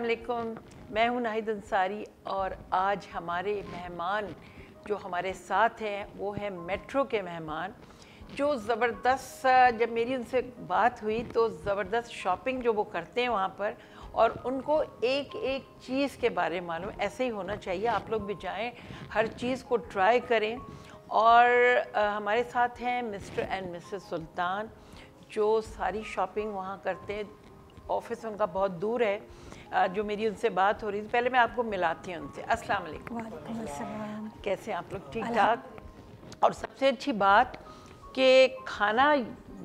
अस्सलाम मैं हूँ नाहिद अंसारी और आज हमारे मेहमान जो हमारे साथ हैं वो है मेट्रो के मेहमान जो ज़बरदस्त जब मेरी उनसे बात हुई तो ज़बरदस्त शॉपिंग जो वो करते हैं वहाँ पर और उनको एक एक चीज़ के बारे में मालूम ऐसे ही होना चाहिए। आप लोग भी जाएँ हर चीज़ को ट्राई करें। और आ, हमारे साथ हैं मिस्टर एंड मिसेस सुल्तान जो सारी शॉपिंग वहाँ करते हैं। ऑफ़िस उनका बहुत दूर है। जो मेरी उनसे बात हो रही थी पहले मैं आपको मिलाती हूँ उनसे। अस्सलाम वालेकुम। कैसे आप लोग? ठीक ठाक? और सबसे अच्छी बात कि खाना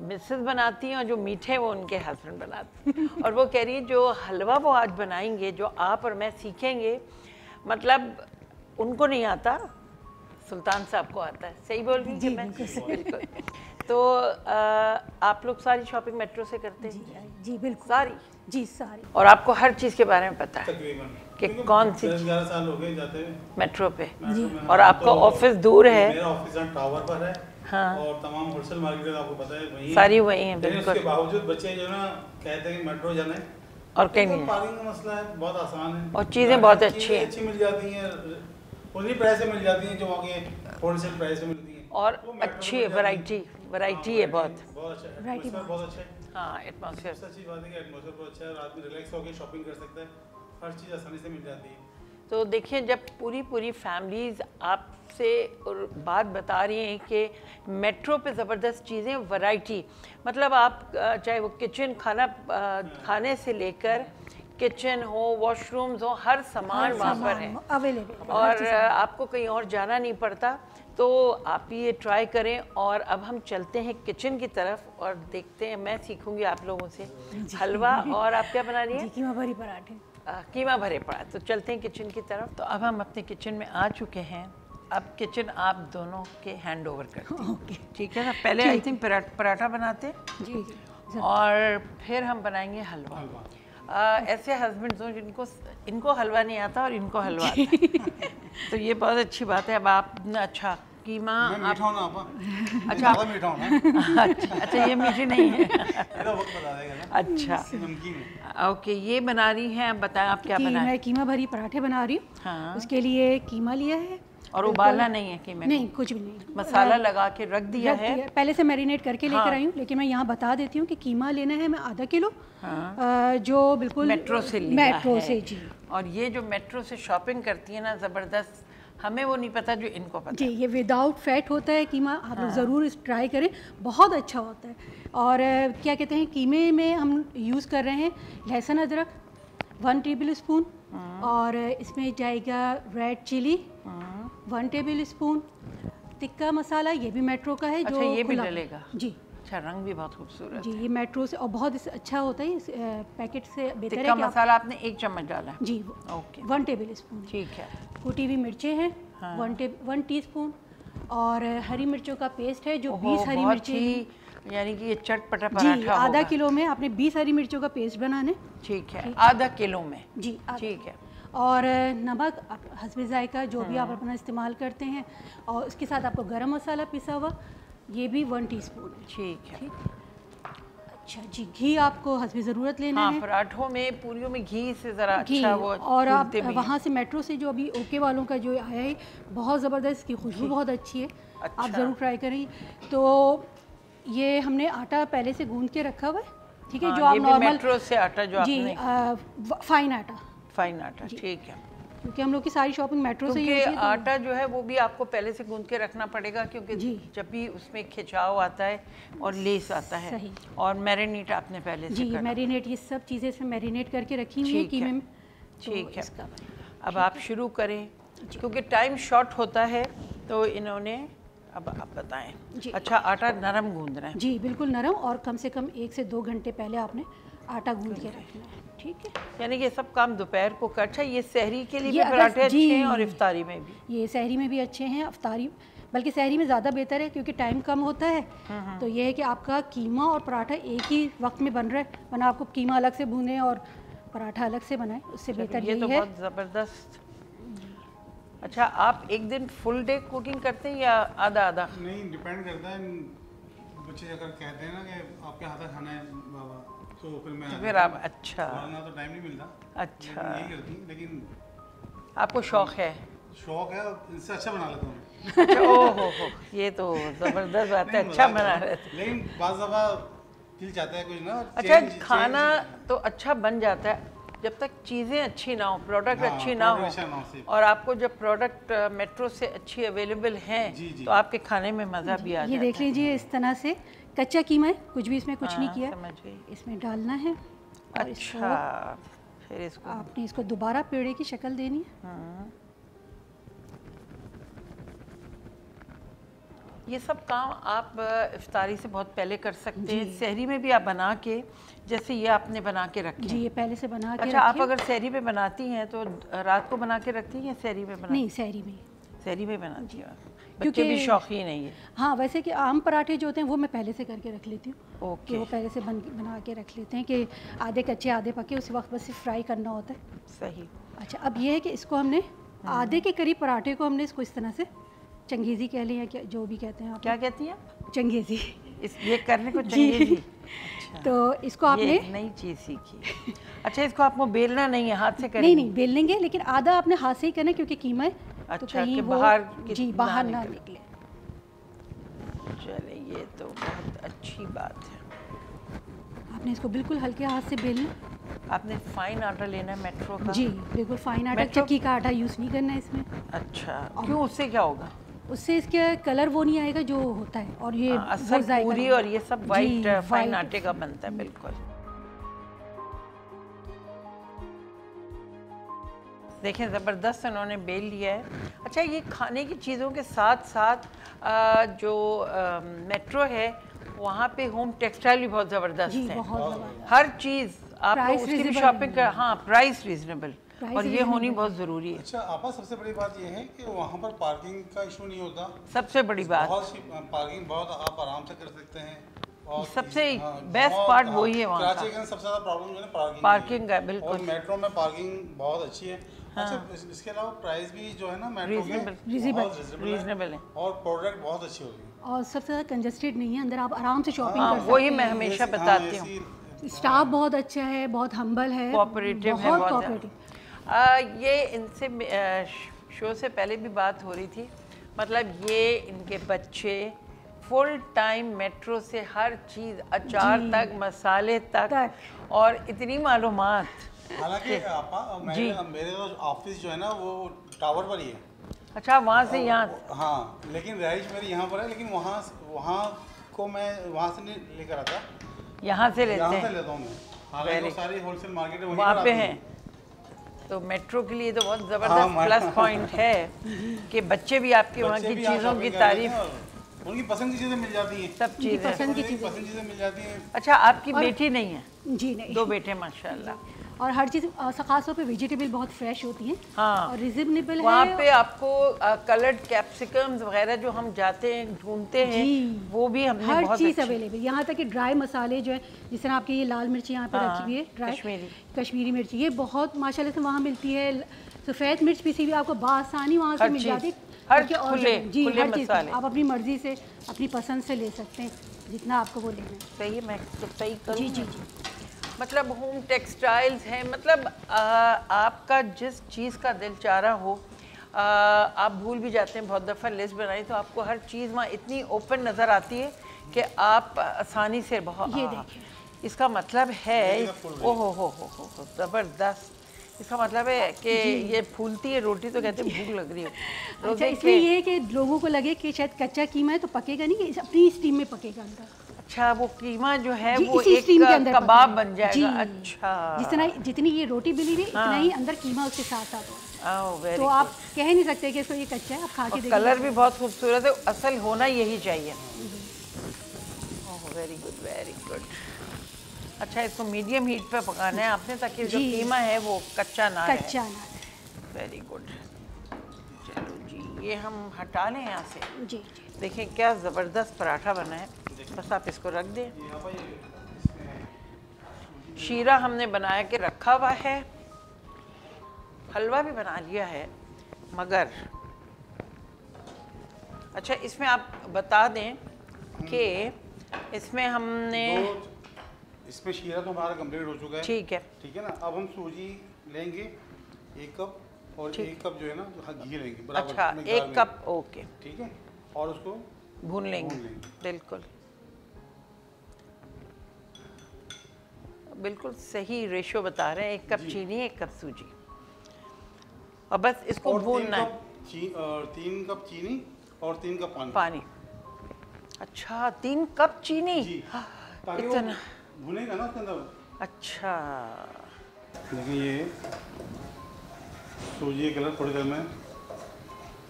मिसेस बनाती हैं और जो मीठे वो उनके हस्बैंड बनाते हैं। और वो कह रही है जो हलवा वो आज बनाएँगे जो आप और मैं सीखेंगे मतलब उनको नहीं आता सुल्तान साहब को आता है। सही बोल रही हूँ मैं? बिल्कुल तो आ, आप लोग सारी शॉपिंग मेट्रो से करते हैं? जी हैं जी बिल्कुल। सारी? जी सारी और आपको हर चीज़ के बारे में पता है तकरीबन। कि कौन सी ग्यारह साल हो गए जाते मेट्रो पे। जी। और हाँ, आपका तो ऑफ़िस दूर है। मेरा ऑफ़िस टावर पर है। हाँ। और तमाम होलसेल मार्केट आपको पता है वही सारी वही है बिल्कुल। उसके बावजूद बच्चे जो ना कहते हैं मेट्रो जाना है। और कहीं नहीं पार्किंग का मसला है बहुत आसान है। और चीज़ें बहुत अच्छी हैं। अच्छी मिल जाती हैं उन्हीं प्राइस मिल जाती हैं जो वहाँ के होलसेल प्राइस से मिलती हैं। और अच्छी में है वैरायटी वैरायटी है बहुत। बहुत अच्छा Variety बहुत अच्छा है। हाँ एटमोसफियर अच्छी बात है कि एटमोसफेयर बहुत अच्छा है और आदमी रिलैक्स होकर शॉपिंग कर सकता है। हर चीज़ आसानी से मिल जाती है। तो देखिए जब पूरी पूरी फैमिलीज़ आपसे और बात बता रही हैं कि मेट्रो पे ज़बरदस्त चीज़ें वैरायटी मतलब आप चाहे वो किचन खाना खाने से लेकर किचन हो वॉशरूम्स हो हर सामान वहाँ पर है। अवेलेबल और आपको कहीं और जाना नहीं पड़ता तो आप ये ट्राई करें और अब हम चलते हैं किचन की तरफ़ और देखते हैं मैं सीखूँगी आप लोगों से। हलवा और आप क्या बना रही हैं? कीमा भरी पराठे। कीमा भरे पड़ा तो चलते हैं किचन की तरफ़। तो अब हम अपने किचन में आ चुके हैं। अब किचन आप दोनों के हैंड ओवर करते हैं। ठीक है ना? पहले आई थिंक पराठा बनाते जी और फिर हम बनाएँगे हलवा। आ, ऐसे हस्बैंड्स हों जिनको इनको हलवा नहीं आता और इनको हलवा आता तो ये बहुत अच्छी बात है। अब आप अच्छा कीमा मैं आप मीठा ना अच्छा। मीठा अच्छा अच्छा ये मीठी नहीं है। मेरा वक्त बता देगा ना। अच्छा। नमकीन ओके ये बना रही हैं अब बताएँ आप क्या बना मैं कीमा भरी पराठे बना रही हूँ। हाँ। उसके लिए कीमा लिया है और उबालना नहीं है कीमे को नहीं कुछ भी नहीं मसाला लगा के रख दिया रख है दिया। पहले से मैरिनेट करके लेकर हाँ। आई हूँ लेकिन मैं यहाँ बता देती हूँ कि कीमा लेना है मैं आधा किलो हाँ। जो बिल्कुल मेट्रो से लिया मेट्रो है से जी और ये जो मेट्रो से शॉपिंग करती है ना ज़बरदस्त हमें वो नहीं पता जो इनको पता जी ये विदाउट फैट होता है कीमा आप हाँ। ज़रूर ट्राई करें बहुत अच्छा होता है और क्या कहते हैं कीमे में हम यूज़ कर रहे हैं लहसुन अदरक वन टेबल स्पून हाँ। और इसमें जाएगा red chilli one tablespoon tikka masala ये भी मेट्रो का है अच्छा, जो अच्छा, ये भी डलेगा। जी। अच्छा रंग भी बहुत खूबसूरत जी ये मेट्रो से और बहुत अच्छा होता है इस पैकेट से बेहतर है टिक्का कि आप मसाला आपने एक चम्मच डाला है। जी ओके। One tablespoon. ठीक है। कुटी हुई मिर्चें हैं हाँ। वन टे वन टीस्पून और हरी मिर्चों का पेस्ट है जो बीस हरी मिर्चें यानी कि ये चटपटा पराठा आधा किलो में आपने 20 हरी मिर्चों का पेस्ट बनाना है। ठीक है आधा किलो में। जी ठीक है। और नमक आप हसबे जायका जो भी हाँ। आप अपना इस्तेमाल करते हैं और उसके साथ आपको गरम मसाला पिसा हुआ ये भी वन टीस्पून है ठीक है अच्छा जी घी आपको हसबे ज़रूरत लेना हाँ है पराठों में पूरियों में घी से ज़रा घी अच्छा वो और आप हैं। वहाँ से मेट्रो से जो अभी ओके वालों का जो आया है बहुत ज़बरदस्त इसकी खुशबू बहुत अच्छी है अच्छा। आप। ज़रूर ट्राई करें तो ये हमने आटा पहले से गूंद के रखा हुआ है ठीक है हाँ, जो आप नॉर्मल मेट्रो से आटा जो जी आपने आ, फाइन आटा फाइन आटा ठीक है। क्योंकि हम लोग की सारी शॉपिंग मेट्रो से ही होती है तो- आटा जो है वो भी आपको पहले से गूंद के रखना पड़ेगा क्योंकि जब भी उसमें खिंचाव आता है और लेस आता है सही। और मैरिनेट आपने पहले जी मैरिनेट ये सब चीज़ें इसमें मैरिनेट करके रखी हुई है, कीमे में तो ठीक है। अब आप शुरू करें क्योंकि टाइम शॉर्ट होता है तो इन्होंने अब आप बताएँ। अच्छा आटा नरम गूंदना है। जी बिल्कुल नरम और कम से कम एक से दो घंटे पहले आपने आटा गूंद के रखना है ठीक है? यानी ये सब काम दोपहर को कर अच्छा ये सहरी के लिए भी पराठे अच्छे हैं और इफ्तारी में भी? ये सहरी में भी अच्छे हैं अफ्तारी बल्कि सहरी में ज़्यादा बेहतर है क्योंकि टाइम कम होता है। तो ये है कि आपका कीमा और पराठा एक ही वक्त में बन रहा है। वरना आपको कीमा अलग से भूने और पराठा अलग से बनाए उससे बेहतर ये तो है। बहुत ज़बरदस्त। अच्छा आप एक दिन फुल डे कुकिंग करते हैं या आधा आधा? नहीं डिपेंड करता है। बच्चे अगर कहते हैं ना कि आपके हाथ का खाना है बाबा तो फिर मैं तो फिर आप अच्छा। वरना तो टाइम नहीं मिलता। अच्छा। लेकिन करती लेकिन आपको शौक है? शौक है और इनसे अच्छा बना लेता हूँ अच्छा ओ हो हो। ये तो ज़बरदस्त बात है अच्छा बना रहे थे लेकिन बाज दफ़ा दिल चाहता है कुछ ना अच्छा change- खाना change- तो अच्छा बन जाता है जब तक चीज़ें अच्छी ना हो प्रोडक्ट हाँ, अच्छी ना हो अच्छा हो। और आपको जब प्रोडक्ट मेट्रो से अच्छी अवेलेबल हैं जी, जी। तो आपके खाने में मज़ा भी आ जाता है। ये देख लीजिए इस तरह से कच्चा कीमा है कुछ भी इसमें कुछ आ, नहीं हाँ, किया। इसमें डालना है और इसको अच्छा फिर इसको आपने इसको दोबारा पेड़े की शक्ल देनी है। ये सब काम आप इफ्तारी से बहुत पहले कर सकते हैं। शहरी में भी आप बना के जैसे ये आपने बना के रखी जी ये पहले से बना के अच्छा आप अगर शहरी में बनाती हैं तो रात को बना के रखती हैं या सहरी में बना नहीं सहरी में। सहरी में बनाती हैं बच्चे क्योंकि- भी शौकीन है ये। हाँ वैसे कि आम पराठे जो होते हैं वो मैं पहले से करके रख लेती हूँ। ओके वो पहले से बन बना के रख लेते हैं कि आधे कच्चे आधे पके उस वक्त बस फ्राई करना होता है। सही। अच्छा अब ये है कि इसको हमने हाँ। आधे के करीब पराठे को हमने इसको इस तरह से चंगेज़ी कह लें या क्या जो भी कहते हैं आप। क्या कहती हैं चंगेज़ी। इस ये करने को जी। चाहिए जी तो इसको आपने नई चीज़ सीखी। अच्छा इसको आपको बेलना नहीं है हाथ से करेंगे। नहीं नहीं बेल लेंगे लेकिन आधा आपने हाथ से ही करना है क्योंकि कीमा है तो अच्छा, कहीं वो बाहर जी बाहर ना निकले। चले ये तो बहुत अच्छी बात है। आपने इसको बिल्कुल हल्के हाथ से बेलना। आपने फाइन आटा लेना है मेट्रो का? जी बिल्कुल फाइन आटा चक्की का आटा यूज़ नहीं करना है इसमें। अच्छा क्यों उससे क्या होगा? उससे इसके कलर वो नहीं आएगा जो होता है और ये हाँ, असल पूरी और ये सब वाइट फाइन आटे का बनता है बिल्कुल। देखें ज़बरदस्त उन्होंने बेल लिया है। अच्छा ये खाने की चीज़ों के साथ साथ आ, जो आ, मेट्रो है वहाँ पे होम टेक्सटाइल भी बहुत ज़बरदस्त है। बहुत हर चीज़ आप लोग उसकी भी शॉपिंग कर हाँ प्राइस रीजनेबल और ये होनी बहुत ज़रूरी है। अच्छा आपा सबसे बड़ी बात यह है कि वहाँ पर पार्किंग का इशू नहीं होता। सबसे बड़ी बात। बहुत सी पार्किंग बहुत आप आराम से कर सकते हैं। सबसे बेस्ट पार्ट हाँ, वही है वहाँ कराची का। सबसे ज़्यादा प्रॉब्लम जो है ना पार्किंग है, बिल्कुल। और मेट्रो में पार्किंग बहुत अच्छी है। अच्छा इसके अलावा प्राइस भी जो है ना मेट्रो रीजनेबल है। और प्रोडक्ट बहुत अच्छी होगी। और सबसे ज़्यादा कंजस्टेड नहीं है अंदर आप आराम से शॉपिंग हाँ कर सकते वही मैं हमेशा हाँ, बताती हूँ। स्टाफ बहुत अच्छा है बहुत हम्बल है कोऑपरेटिव है बहुत ये इनसे शो से पहले भी बात हो रही थी। मतलब ये इनके बच्चे फुल टाइम मेट्रो से हर चीज़ अचार तक मसाले तक, तक। और इतनी मालूम हालाँकि आपा मेरे मेरे तो ऑफ़िस जो है ना वो टावर पर ही है। अच्छा वहाँ से यहाँ हाँ लेकिन रहाइश मेरी यहाँ पर है लेकिन वहाँ वहाँ को मैं वहाँ से नहीं लेकर आता। यहाँ से लेते यहाँ से लेता हूँ मैं। हालाँकि वो Very- सारी होलसेल मार्केट है वहाँ पे हैं। तो मेट्रो के लिए तो बहुत हाँ, ज़बरदस्त प्लस पॉइंट है कि बच्चे भी आपके वहाँ की चीज़ों की तारीफ़ उनकी पसंद की चीज़ें मिल जाती हैं। सब चीज़ें। पसंद की चीज़ें पसंद चीज़ें मिल जाती हैं। अच्छा आपकी बेटी नहीं है? जी नहीं। दो बेटे माशाल्लाह। और हर चीज़ खास तौर पे वेजिटेबल बहुत फ्रेश होती हैं। हाँ। और रिजनेबल है वहाँ पे आपको कलर्ड कैप्सिकम्स वगैरह जो हम जाते हैं ढूंढते हैं जी। वो भी हमने हर बहुत चीज़ अवेलेबल यहाँ तक कि ड्राई मसाले जो है जिस तरह आपकी ये लाल मिर्ची यहाँ पे हाँ, रखी हुई है ड्राई कश्मीरी। कश्मीरी मिर्ची ये बहुत माशाल्लाह से वहाँ मिलती है। सफ़ेद मिर्च पिसी भी आपको बासानी वहाँ से मिल जाती है। हर खुले- जी खुले हर मसाले। आप अपनी मर्ज़ी से अपनी पसंद से ले सकते हैं जितना आपको वो लेना है। सही है मैं तो सही करूँ जी जी जी। मतलब होम टेक्सटाइल्स हैं मतलब आ, आपका जिस चीज़ का दिल चाह रहा हो आ, आप भूल भी जाते हैं बहुत दफ़ा लिस्ट बनाई तो आपको हर चीज़ वहाँ इतनी ओपन नज़र आती है कि आप आसानी से बहुत ये देखिए। इसका मतलब है देखिए ना, ओ हो हो हो हो हो, ज़बरदस्त। इसका मतलब है कि ये फूलती है रोटी तो कहते हैं भूख लग रही हो। अच्छा रोज़े इसमें के ये है कि लोगों को लगे कि शायद कच्चा कीमा है तो पकेगा नहीं अपनी स्टीम में पकेगा अंदर। अच्छा वो कीमा जो है वो एक स्टीम के अंदर कबाब बन जाएगा। अच्छा। जितना जितनी ये रोटी बिली हुई इतना हाँ। ही अंदर कीमा उसके साथ वेरी तो आप कह नहीं सकते कि इसको ये कच्चा है आप खा के देखिए। कलर भी बहुत खूबसूरत है असल होना यही चाहिए। Oh very good very good अच्छा इसको मीडियम हीट पे पकाना है आपने ताकि जो कीमा है वो कच्चा ना कच्चा ना वेरी गुड चलो जी ये हम हटा लें यहाँ से। जी जी। देखें क्या ज़बरदस्त पराठा बना है। बस आप इसको रख दें। यहाँ पर ये शीरा हमने बनाया के रखा हुआ है। हलवा भी बना लिया है मगर अच्छा इसमें आप बता दें कि इसमें हमने दो इसमें शीरा तो हमारा कंप्लीट हो चुका है। ठीक है। ठीक है ना? अब हम सूजी लेंगे एक कप और एक कप जो है ना हाँ, घी लेंगे बराबर अच्छा एक कप ओके। ठीक है? और उसको भून लेंगे। बिल्कुल। बिल्कुल सही रेशो बता रहे हैं एक कप चीनी एक कप सूजी। और बस इसको और भूनना है। ची, और तीन कप चीनी और तीन कप पानी। पानी। अच्छा तीन कप चीनी? जी। ताकि इतना भुनेगा ना उसके अंदर? अच्छा। देखिए ये सूजी कलर थोड़ी देर में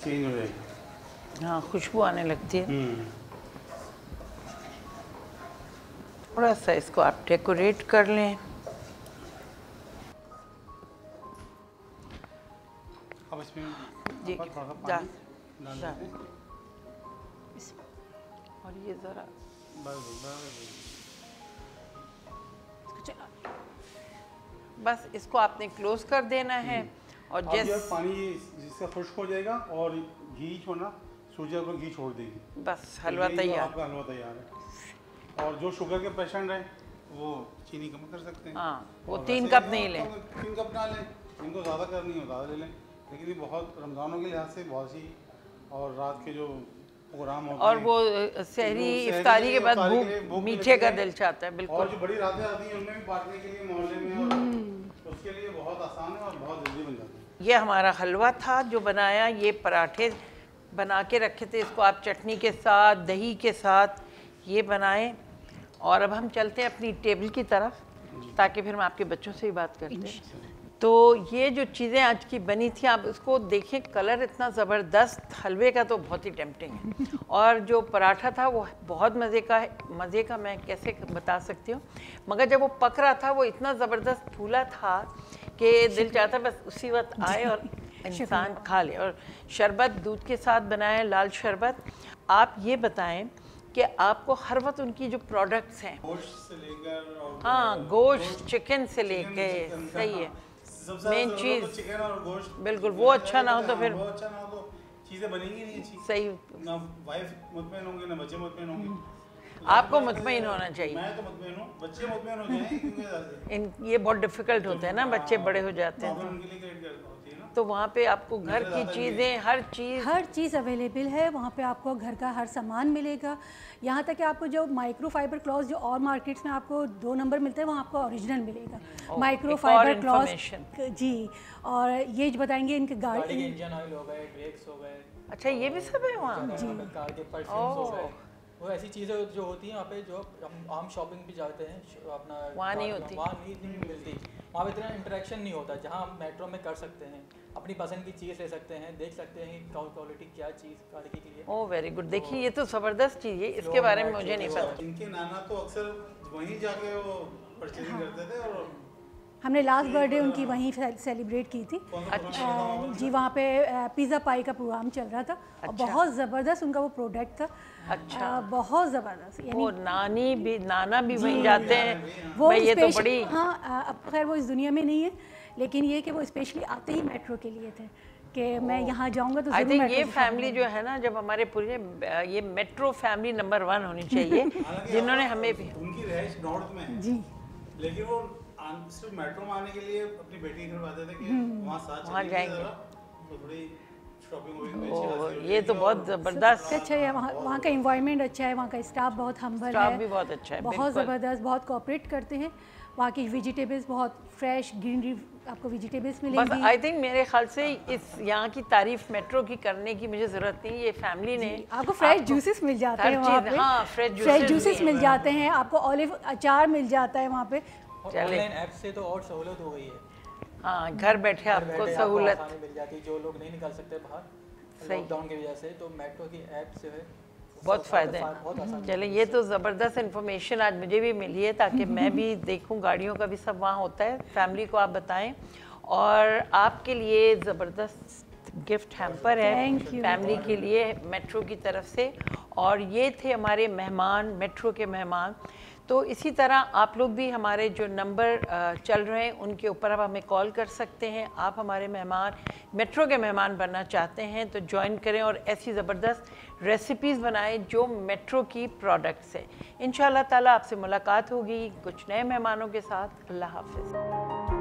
चेंज हो जाएगा। हाँ खुशबू आने लगती है। हम्म। थोड़ा सा इसको आप डेकोरेट कर लें। अब इसमें जी, थोड़ा सा पानी और ये ज़रा बस बस। चला बस इसको आपने क्लोज कर देना है और जैसे पानी जिससे खुश्क हो जाएगा और घी छोड़ना सूजी को घी छोड़ देगी। बस हलवा तो जो तैयार। आपका हलवा तैयार है। और जो शुगर के पेशेंट हैं वो चीनी कम कर सकते हैं। हाँ, वो तीन कप नहीं लें। तीन कप ना लें जिनको ज़्यादा करनी हो ज़्यादा ले लें। लेकिन ये बहुत रमज़ानों के लिहाज से बहुत सी और रात के जो और वो सहरी तो इफ्तारी के के बाद इफ्तारी के लिए भूख मीठे का दिल चाहता है और बिल्कुल जो बड़ी रातें आती हैं उनमें भी बांटने के लिए मोहल्ले में और उसके लिए बहुत आसान है और बहुत जल्दी बन जाती है। ये हमारा हलवा था जो बनाया ये पराठे बना के रखे थे इसको आप चटनी के साथ दही के साथ ये बनाए। और अब हम चलते हैं अपनी टेबल की तरफ़ ताकि फिर हम आपके बच्चों से ही बात करते हैं। तो ये जो चीज़ें आज की बनी थी आप उसको देखें कलर इतना ज़बरदस्त हलवे का तो बहुत ही टेम्पटिंग है। और जो पराठा था वो बहुत मज़े का है। मज़े का मैं कैसे बता सकती हूँ? मगर जब वो पक रहा था वो इतना ज़बरदस्त फूला था कि दिल चाहता बस उसी वक्त आए और इंसान खा ले। और शरबत दूध के साथ बनाया लाल शरबत। आप ये बताएँ कि आपको हर वक्त उनकी जो प्रोडक्ट्स हैं गोश्त से लेकर हाँ गोश्त चिकन से लेके सही हाँ। मेन चीज़। तो गोश्त। बिल्कुल, वो अच्छा ना हो तो फिर- वो अच्छा ना हो तो चीज़ें बनेंगी नहीं अच्छी सही। ना वाइफ मुतमिन होंगे ना बच्चे मुतमिन होंगे। आपको मुतमिन होना चाहिए। मैं तो मुतमिन हूँ। बच्चे मुतमिन हो जाएँ क्योंकि इन ये बहुत डिफ़िकल्ट होता है ना बच्चे बड़े हो जाते हैं तो। उनके लिए है तो वहाँ पे आपको घर की चीज़ें हर चीज़। हर चीज़ अवेलेबल है वहाँ पे आपको घर का हर सामान मिलेगा। यहाँ तक कि आपको जो माइक्रो फाइबर क्लॉथ जो और मार्केट्स में आपको दो नंबर मिलते हैं वहाँ आपको ओरिजिनल मिलेगा। माइक्रो फाइबर क्लॉथ जी और ये जो बताएँगे इनके गाड़ी इंजन ऑयल हो गए ब्रेक्स हो गए। अच्छा ये भी सब है वहाँ? ज़्यादा हो वो ऐसी चीज़ें जो होती हैं वहाँ पे जो हम आम शॉपिंग भी जाते हैं अपना वहाँ नहीं होती। वहाँ नहीं, नहीं मिलती। वहाँ पे इतना इंटरेक्शन नहीं होता जहाँ हम मेट्रो में कर सकते हैं अपनी पसंद की चीज़ ले सकते हैं देख सकते हैं क्वालिटी क्या चीज़ गाड़ी के लिए ओह वेरी गुड देखिए ये तो ज़बरदस्त चीज़ है इसके बारे में मुझे नहीं पता। इनके नाना तो अक्सर वहीं जाके वो परचेजिंग करते थे और हमने लास्ट बर्थडे उनकी वहीं सेलिब्रेट की थी अच्छा। अ, जी वहाँ पे पिज़्ज़ा पाई का प्रोग्राम चल रहा था अच्छा। और। बहुत ज़बरदस्त उनका वो प्रोडक्ट था अच्छा। अ, बहुत ज़बरदस्त वो नानी भी नाना भी वहीं जाते हैं वो ये तो बड़ी हाँ अब खैर वो इस दुनिया में नहीं है लेकिन ये कि वो स्पेशली आते ही मेट्रो के लिए थे कि मैं यहाँ जाऊँगा तो आई थिंक ये फैमिली जो है ना जब हमारे पूरे ये मेट्रो फैमिली नंबर वन होनी चाहिए जिन्होंने हमें भी उनकी नॉर्थ में जी लेकिन वो सिर्फ़ मेट्रो में आने के लिए अपनी बेटी के घर थे कि वहाँ साथ वहाँ जाएँगे। तो थोड़ी अच्छी ओ, ये तो बहुत ज़बरदस्त। अच्छा है वहाँ वहाँ का इन्वायरमेंट अच्छा है वहाँ का स्टाफ बहुत हम्बल है। भी बहुत अच्छा है बहुत ज़बरदस्त बहुत कोऑपरेट करते हैं। वहाँ की वेजिटेबल्स बहुत फ्रेश ग्रीनरी आपको वेजिटेबल्स मिलेंगी। आई थिंक मेरे ख्याल से इस यहाँ की तारीफ़ मेट्रो की करने की मुझे ज़रूरत नहीं ये फैमिली ने आपको फ्रेश जूसेस मिल जाते हैं वहाँ पे। हाँ, फ्रेश जूसेस मिल जाते हैं। आपको ऑलिव अचार मिल जाता है वहाँ पे। ऑनलाइन ऐप से तो और सहूलत हो गई है। हाँ घर बैठे आपको सहूलत। मिल जाती है जो लोग नहीं निकल सकते बाहर लॉकडाउन की वजह से तो मेट्रो की ऐप से है बहुत फ़ायदे हैं। चले ये तो ज़बरदस्त इन्फॉर्मेशन आज मुझे भी मिली है ताकि मैं भी देखूँ गाड़ियों का भी सब वहाँ होता है फैमिली को आप बताएँ। और आपके लिए ज़बरदस्त गिफ्ट हैम्पर है फैमिली के लिए मेट्रो की तरफ़ से। और ये थे हमारे मेहमान, मेट्रो के मेहमान। तो इसी तरह आप लोग भी हमारे जो नंबर चल रहे हैं, उनके ऊपर आप हमें कॉल कर सकते हैं। आप हमारे मेहमान, मेट्रो के मेहमान बनना चाहते हैं तो ज्वाइन करें और ऐसी ज़बरदस्त रेसिपीज़ बनाएँ जो मेट्रो की प्रोडक्ट्स हैं। इन ताला आपसे मुलाकात होगी कुछ नए मेहमानों के साथ। अल्लाह हाफिज़।